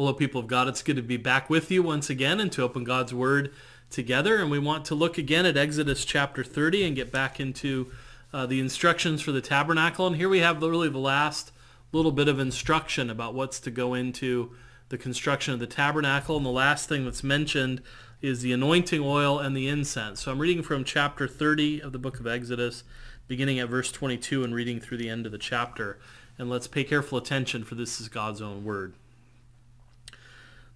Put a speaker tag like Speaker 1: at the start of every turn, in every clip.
Speaker 1: Hello, people of God. It's good to be back with you once again and to open God's Word together. And we want to look again at Exodus chapter 30 and get back into uh, the instructions for the tabernacle. And here we have really the last little bit of instruction about what's to go into the construction of the tabernacle. And the last thing that's mentioned is the anointing oil and the incense. So I'm reading from chapter 30 of the book of Exodus, beginning at verse 22 and reading through the end of the chapter. And let's pay careful attention, for this is God's own word.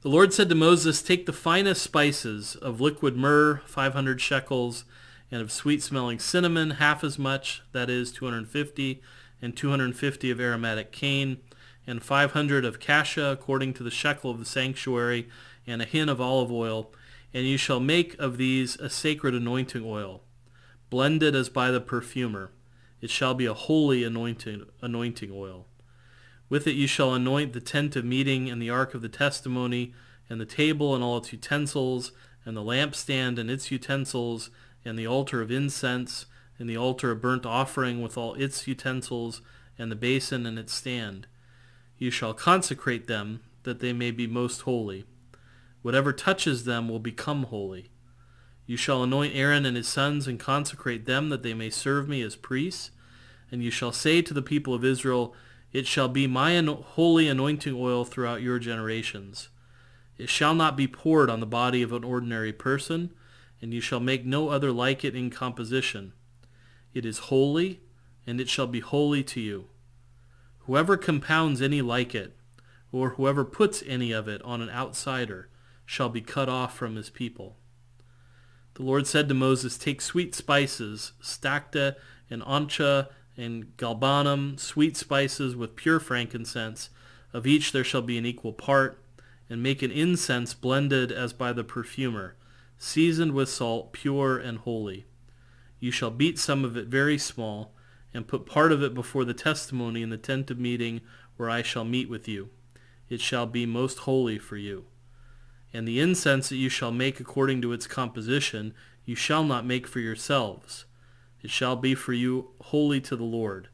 Speaker 1: The Lord said to Moses, Take the finest spices of liquid myrrh, 500 shekels, and of sweet-smelling cinnamon, half as much, that is 250, and 250 of aromatic cane, and 500 of cassia, according to the shekel of the sanctuary, and a hin of olive oil, and you shall make of these a sacred anointing oil, blended as by the perfumer. It shall be a holy anointing, anointing oil. With it you shall anoint the tent of meeting and the ark of the testimony and the table and all its utensils and the lampstand and its utensils and the altar of incense and the altar of burnt offering with all its utensils and the basin and its stand. You shall consecrate them that they may be most holy. Whatever touches them will become holy. You shall anoint Aaron and his sons and consecrate them that they may serve me as priests. And you shall say to the people of Israel, it shall be my holy anointing oil throughout your generations. It shall not be poured on the body of an ordinary person, and you shall make no other like it in composition. It is holy, and it shall be holy to you. Whoever compounds any like it, or whoever puts any of it on an outsider, shall be cut off from his people. The Lord said to Moses, Take sweet spices, stacte and onycha and galbanum, sweet spices with pure frankincense. Of each there shall be an equal part, and make an incense blended as by the perfumer, seasoned with salt, pure and holy. You shall beat some of it very small, and put part of it before the testimony in the tent of meeting where I shall meet with you. It shall be most holy for you. And the incense that you shall make according to its composition, you shall not make for yourselves it shall be for you holy to the Lord.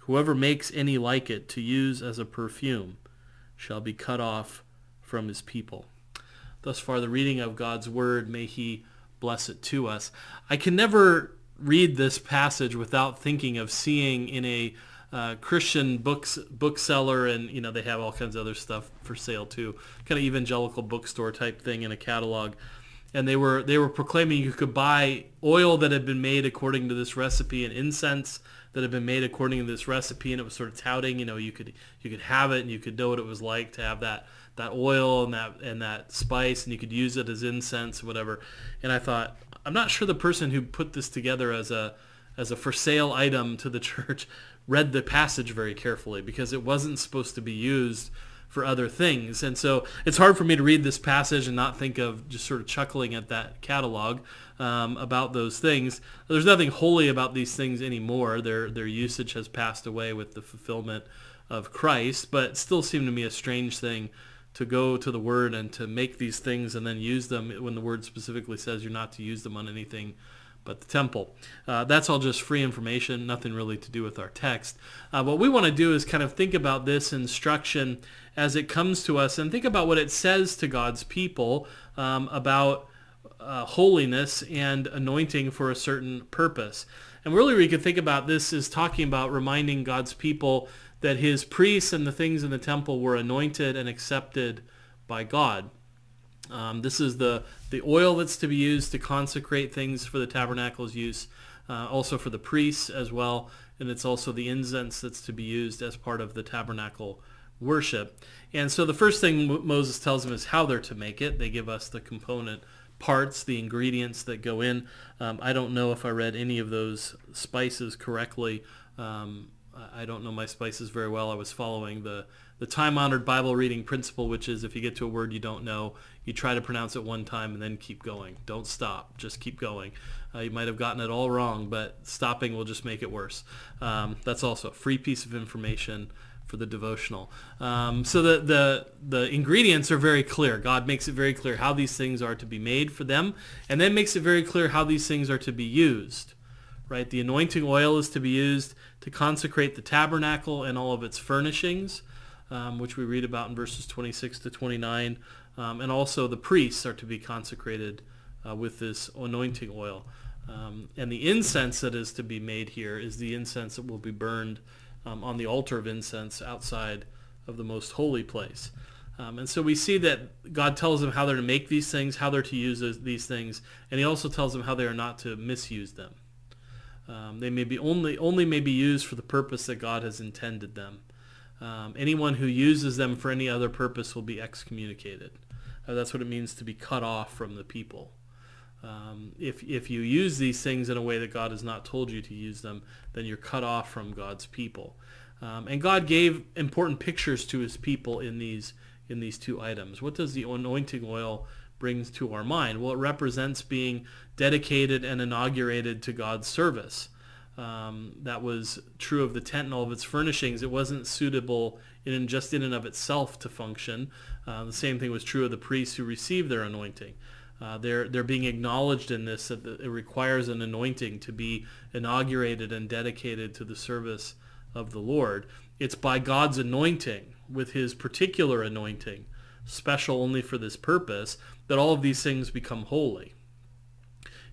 Speaker 1: Whoever makes any like it to use as a perfume shall be cut off from his people. Thus far, the reading of God's word, may he bless it to us. I can never read this passage without thinking of seeing in a uh, Christian books bookseller, and you know they have all kinds of other stuff for sale too, kind of evangelical bookstore type thing in a catalog and they were they were proclaiming you could buy oil that had been made according to this recipe and incense that had been made according to this recipe and it was sort of touting you know you could you could have it and you could know what it was like to have that that oil and that and that spice and you could use it as incense or whatever. And I thought I'm not sure the person who put this together as a as a for sale item to the church read the passage very carefully because it wasn't supposed to be used for other things. And so it's hard for me to read this passage and not think of just sort of chuckling at that catalog um, about those things. There's nothing holy about these things anymore. Their, their usage has passed away with the fulfillment of Christ, but still seemed to me a strange thing to go to the Word and to make these things and then use them when the Word specifically says you're not to use them on anything but the temple. Uh, that's all just free information, nothing really to do with our text. Uh, what we want to do is kind of think about this instruction as it comes to us and think about what it says to God's people um, about uh, holiness and anointing for a certain purpose. And really we could think about this as talking about reminding God's people that his priests and the things in the temple were anointed and accepted by God. Um, this is the, the oil that's to be used to consecrate things for the tabernacle's use, uh, also for the priests as well, and it's also the incense that's to be used as part of the tabernacle worship. And so the first thing Moses tells them is how they're to make it. They give us the component parts, the ingredients that go in. Um, I don't know if I read any of those spices correctly. Um, I don't know my spices very well. I was following the, the time-honored Bible reading principle, which is if you get to a word you don't know, you try to pronounce it one time and then keep going. Don't stop. Just keep going. Uh, you might have gotten it all wrong, but stopping will just make it worse. Um, that's also a free piece of information for the devotional. Um, so the, the, the ingredients are very clear. God makes it very clear how these things are to be made for them, and then makes it very clear how these things are to be used. Right? The anointing oil is to be used to consecrate the tabernacle and all of its furnishings. um, which we read about in verses 26 to 29. Um, and also the priests are to be consecrated uh, with this anointing oil. Um, and the incense that is to be made here is the incense that will be burned um, on the altar of incense outside of the most holy place. Um, and so we see that God tells them how they're to make these things, how they're to use these things, and he also tells them how they are not to misuse them. Um, they may be only only may be used for the purpose that God has intended them. Um, anyone who uses them for any other purpose will be excommunicated. Uh, that's what it means to be cut off from the people. Um, if, if you use these things in a way that God has not told you to use them, then you're cut off from God's people. Um, and God gave important pictures to his people in these, in these two items. What does the anointing oil brings to our mind? Well, it represents being dedicated and inaugurated to God's service. Um, that was true of the tent and all of its furnishings. It wasn't suitable in just in and of itself to function. Uh, the same thing was true of the priests who received their anointing. Uh, they're they're being acknowledged in this that it requires an anointing to be inaugurated and dedicated to the service of the Lord. It's by God's anointing, with His particular anointing, special only for this purpose, that all of these things become holy.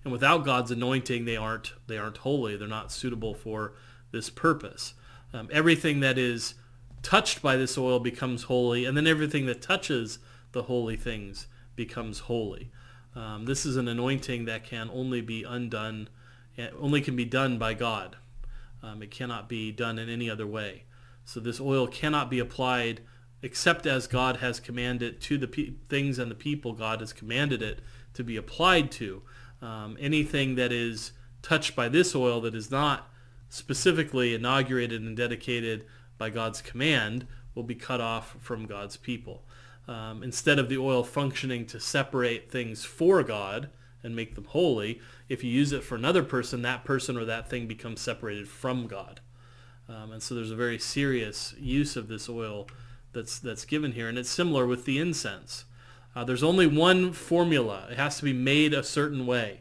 Speaker 1: And without God's anointing, they aren't they aren't holy. They're not suitable for this purpose. Um, everything that is touched by this oil becomes holy, and then everything that touches the holy things becomes holy. Um, this is an anointing that can only be undone, eh, only can be done by God. Um, it cannot be done in any other way. So this oil cannot be applied except as God has commanded to the things and the people God has commanded it to be applied to. Um, anything that is touched by this oil that is not specifically inaugurated and dedicated by God's command will be cut off from God's people. Um, instead of the oil functioning to separate things for God and make them holy, if you use it for another person, that person or that thing becomes separated from God. Um, and so there's a very serious use of this oil that's that's given here, and it's similar with the incense. Uh, there's only one formula. It has to be made a certain way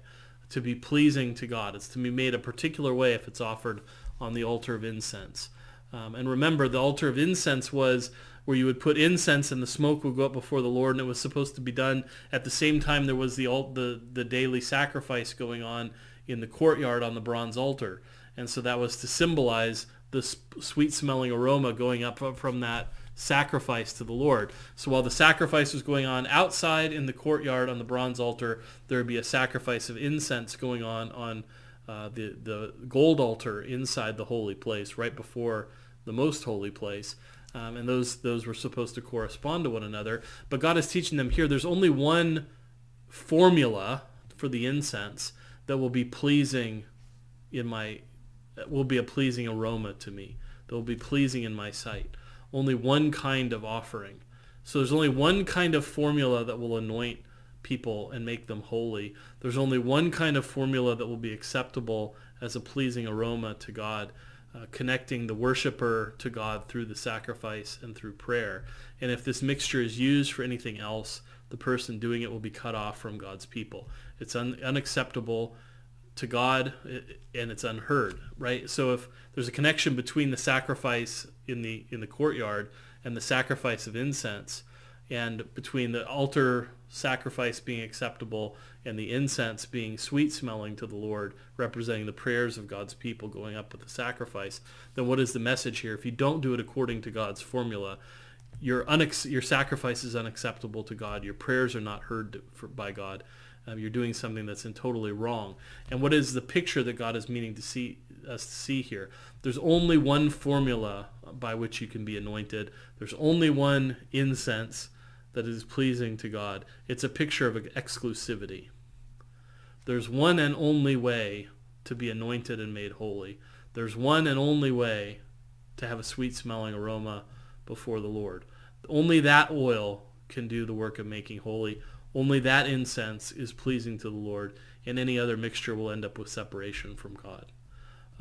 Speaker 1: to be pleasing to God. It's to be made a particular way if it's offered on the altar of incense. Um, and remember, the altar of incense was where you would put incense and the smoke would go up before the Lord, and it was supposed to be done at the same time there was the the, the daily sacrifice going on in the courtyard on the bronze altar. And so that was to symbolize the sweet-smelling aroma going up from that sacrifice to the Lord. So while the sacrifice was going on outside in the courtyard on the bronze altar, there would be a sacrifice of incense going on on uh, the, the gold altar inside the holy place, right before the most holy place. Um, and those those were supposed to correspond to one another. But God is teaching them here. There's only one formula for the incense that will be pleasing in my will be a pleasing aroma to me. That will be pleasing in my sight. Only one kind of offering. So there's only one kind of formula that will anoint people and make them holy. There's only one kind of formula that will be acceptable as a pleasing aroma to God uh, connecting the worshiper to God through the sacrifice and through prayer. And if this mixture is used for anything else, the person doing it will be cut off from God's people. It's un- unacceptable to God and it's unheard, right? So if there's a connection between the sacrifice in the in the courtyard and the sacrifice of incense, and between the altar sacrifice being acceptable and the incense being sweet smelling to the Lord, representing the prayers of God's people going up with the sacrifice, then what is the message here? If you don't do it according to God's formula, your, your sacrifice is unacceptable to God. Your prayers are not heard for, by God. Um, you're doing something that's in totally wrong. And what is the picture that God is meaning to see us to see here? There's only one formula by which you can be anointed. There's only one incense that is pleasing to God. It's a picture of exclusivity. There's one and only way to be anointed and made holy. There's one and only way to have a sweet smelling aroma before the Lord. Only that oil can do the work of making holy. Only that incense is pleasing to the Lord, and any other mixture will end up with separation from God.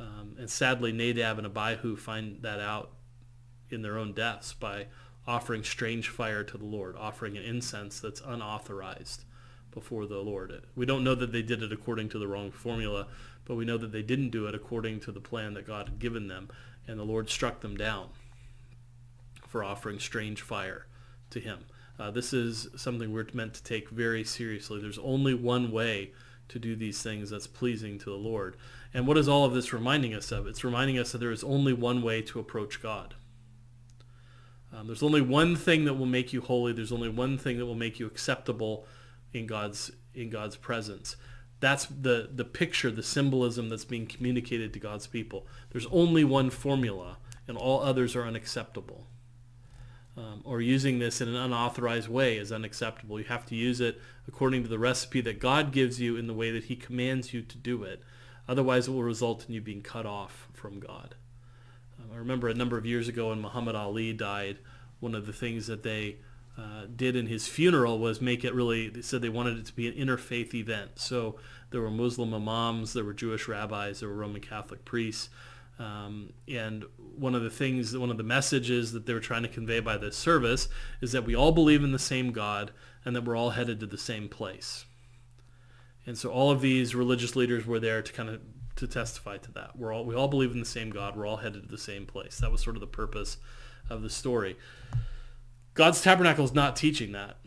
Speaker 1: Um, and sadly, Nadab and Abihu find that out in their own deaths by offering strange fire to the Lord, offering an incense that's unauthorized before the Lord. We don't know that they did it according to the wrong formula, but we know that they didn't do it according to the plan that God had given them, and the Lord struck them down for offering strange fire to him. Uh, this is something we're meant to take very seriously. There's only one way to do these things that's pleasing to the Lord. And what is all of this reminding us of? It's reminding us that there is only one way to approach God. Um, there's only one thing that will make you holy. There's only one thing that will make you acceptable in God's in God's presence. That's the the picture, the symbolism that's being communicated to God's people. There's only one formula, and all others are unacceptable. Um, or using this in an unauthorized way is unacceptable. You have to use it according to the recipe that God gives you in the way that He commands you to do it. Otherwise, it will result in you being cut off from God. I remember a number of years ago when Muhammad Ali died, one of the things that they uh, did in his funeral was make it really, they said they wanted it to be an interfaith event. So there were Muslim imams, there were Jewish rabbis, there were Roman Catholic priests. Um, and one of the things, one of the messages that they were trying to convey by this service is that we all believe in the same God and that we're all headed to the same place. And so all of these religious leaders were there to kind of to testify to that. We're all we all believe in the same God. We're all headed to the same place. That was sort of the purpose of the story. God's tabernacle is not teaching that.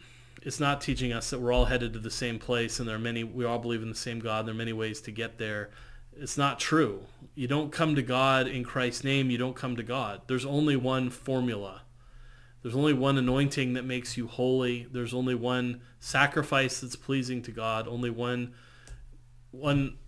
Speaker 1: It's not teaching us that we're all headed to the same place and there are many we all believe in the same God. There are many ways to get there. It's not true. You don't come to God in Christ's name. You don't come to God. There's only one formula. There's only one anointing that makes you holy. There's only one sacrifice that's pleasing to God. Only one one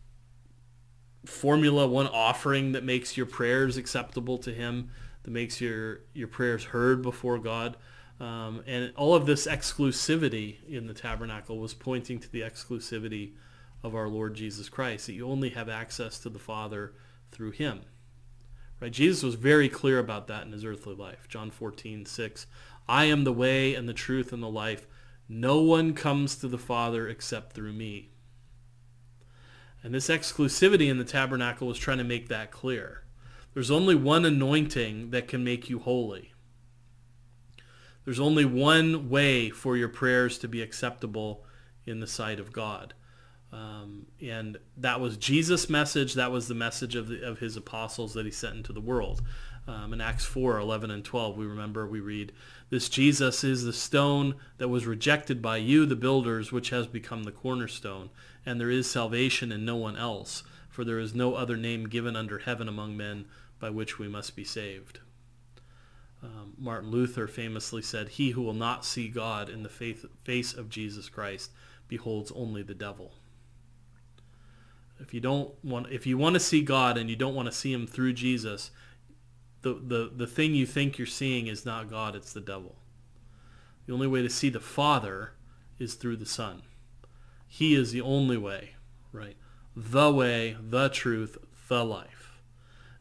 Speaker 1: formula, one offering that makes your prayers acceptable to Him, that makes your, your prayers heard before God. Um, and all of this exclusivity in the tabernacle was pointing to the exclusivity of our Lord Jesus Christ, that you only have access to the Father through Him. Right? Jesus was very clear about that in his earthly life. John 14, 6. I am the way and the truth and the life. No one comes to the Father except through me. And this exclusivity in the tabernacle was trying to make that clear. There's only one anointing that can make you holy. There's only one way for your prayers to be acceptable in the sight of God. Um, and that was Jesus' message. That was the message of, the, of his apostles that he sent into the world. Um, in Acts 4, 11 and 12, we remember, we read, This Jesus is the stone that was rejected by you, the builders, which has become the cornerstone and there is salvation in no one else, for there is no other name given under heaven among men by which we must be saved. Um, Martin Luther famously said, He who will not see God in the faith, face of Jesus Christ beholds only the devil. If you don't want, if you want to see God and you don't want to see Him through Jesus, the, the, the thing you think you're seeing is not God, it's the devil. The only way to see the Father is through the Son. He is the only way, right? The way, the truth, the life.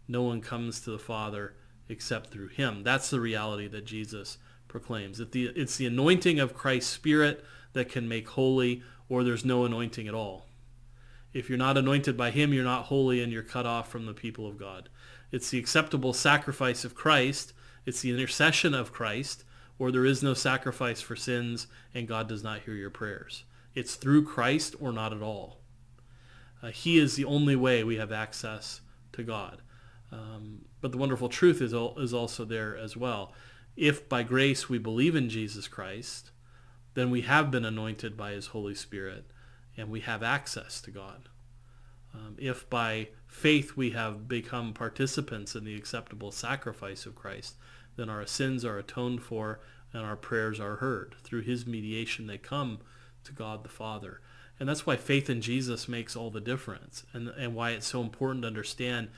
Speaker 1: No one comes to the Father except through him. That's the reality that Jesus proclaims. That the, it's the anointing of Christ's Spirit that can make holy, or there's no anointing at all. If you're not anointed by him, you're not holy and you're cut off from the people of God. It's the acceptable sacrifice of Christ. It's the intercession of Christ, or there is no sacrifice for sins and God does not hear your prayers. It's through Christ or not at all. Uh, he is the only way we have access to God. Um, but the wonderful truth is, is also there as well. If by grace we believe in Jesus Christ, then we have been anointed by his Holy Spirit and we have access to God. Um, if by faith we have become participants in the acceptable sacrifice of Christ, then our sins are atoned for and our prayers are heard. Through his mediation they come to God the Father. And that's why faith in Jesus makes all the difference and, and why it's so important to understand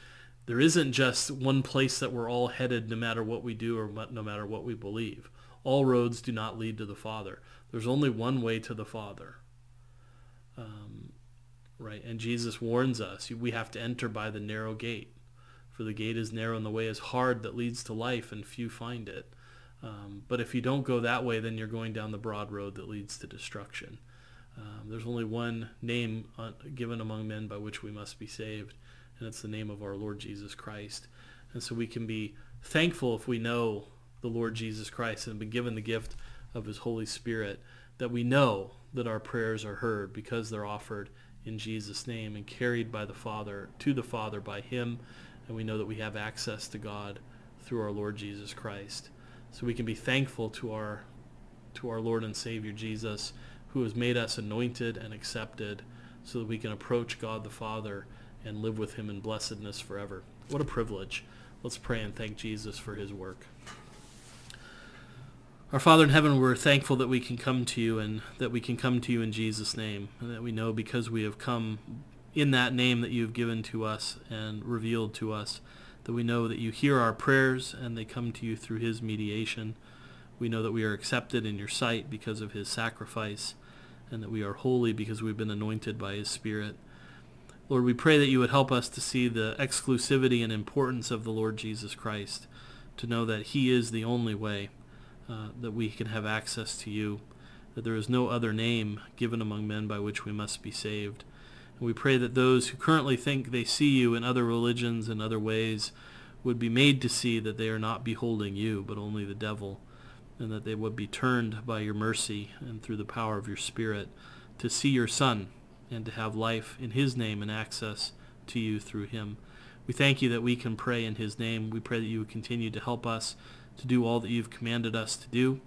Speaker 1: there isn't just one place that we're all headed no matter what we do or no matter what we believe. All roads do not lead to the Father. There's only one way to the Father. Um, right? And Jesus warns us we have to enter by the narrow gate. For the gate is narrow and the way is hard that leads to life, and few find it. Um, but if you don't go that way, then you're going down the broad road that leads to destruction. Um, there's only one name uh, given among men by which we must be saved, and it's the name of our Lord Jesus Christ. And so we can be thankful if we know the Lord Jesus Christ and been given the gift of his Holy Spirit, that we know that our prayers are heard because they're offered in Jesus' name and carried by the Father to the Father by him, and we know that we have access to God through our Lord Jesus Christ. so we can be thankful to our to our Lord and Savior Jesus, who has made us anointed and accepted, so that we can approach God the Father and live with Him in blessedness forever. What a privilege! Let's pray and thank Jesus for His work. Our Father in heaven, we're thankful that we can come to you and that we can come to you in Jesus' name, and that we know because we have come in that name that you have given to us and revealed to us, that we know that you hear our prayers and they come to you through his mediation. We know that we are accepted in your sight because of his sacrifice, and that we are holy because we've been anointed by his Spirit. Lord, we pray that you would help us to see the exclusivity and importance of the Lord Jesus Christ, to know that he is the only way uh, that we can have access to you, that there is no other name given among men by which we must be saved. And we pray that those who currently think they see you in other religions and other ways would be made to see that they are not beholding you, but only the devil, and that they would be turned by your mercy and through the power of your Spirit to see your Son and to have life in his name and access to you through him. We thank you that we can pray in his name. We pray that you would continue to help us to do all that you've commanded us to do,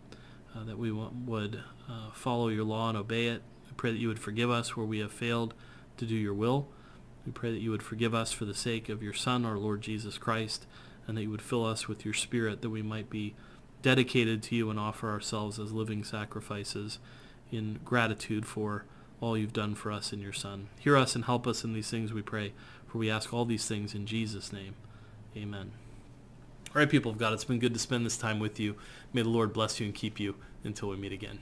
Speaker 1: uh, that we would uh, follow your law and obey it. We pray that you would forgive us where we have failed to do your will. We pray that you would forgive us for the sake of your Son, our Lord Jesus Christ, and that you would fill us with your Spirit that we might be dedicated to you and offer ourselves as living sacrifices in gratitude for all you've done for us in your Son. Hear us and help us in these things, we pray, for we ask all these things in Jesus' name. Amen. All right, people of God, it's been good to spend this time with you. May the Lord bless you and keep you until we meet again.